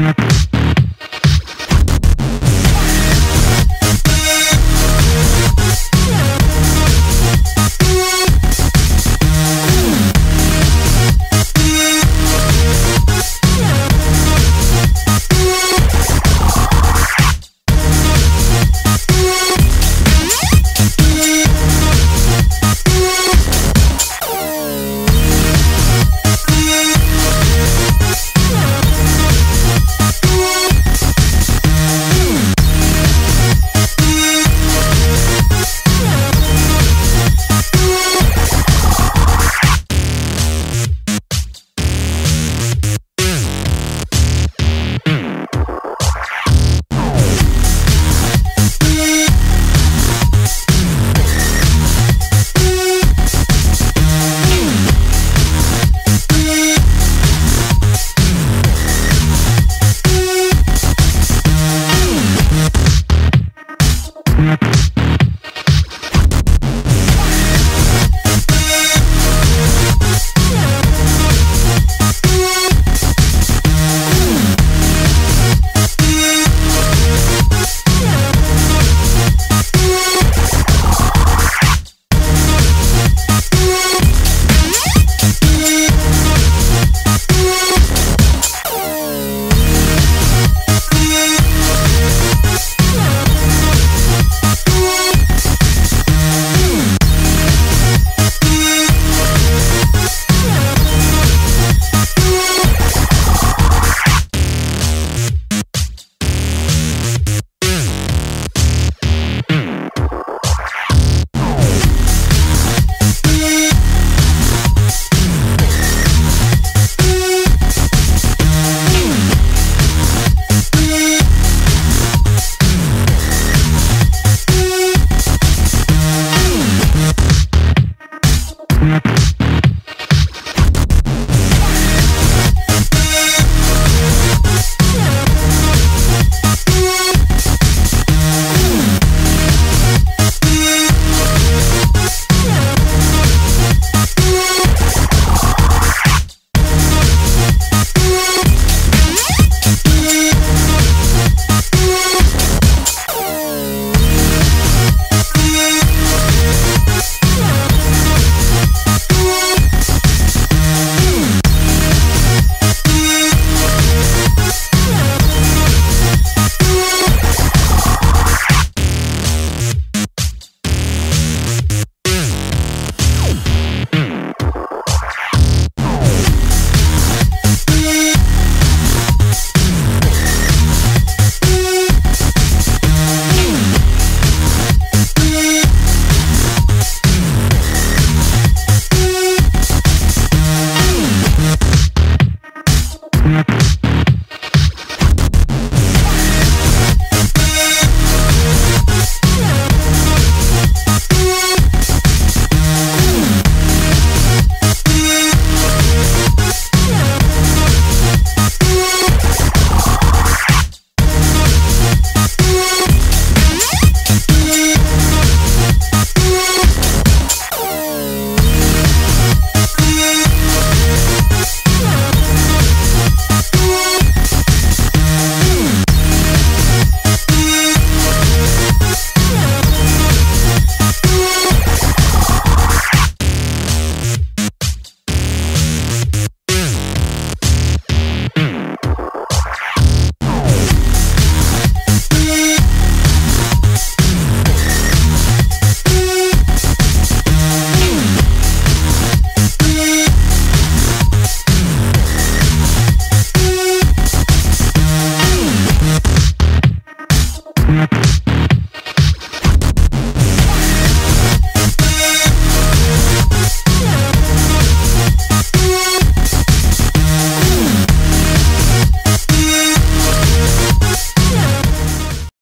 Yeah.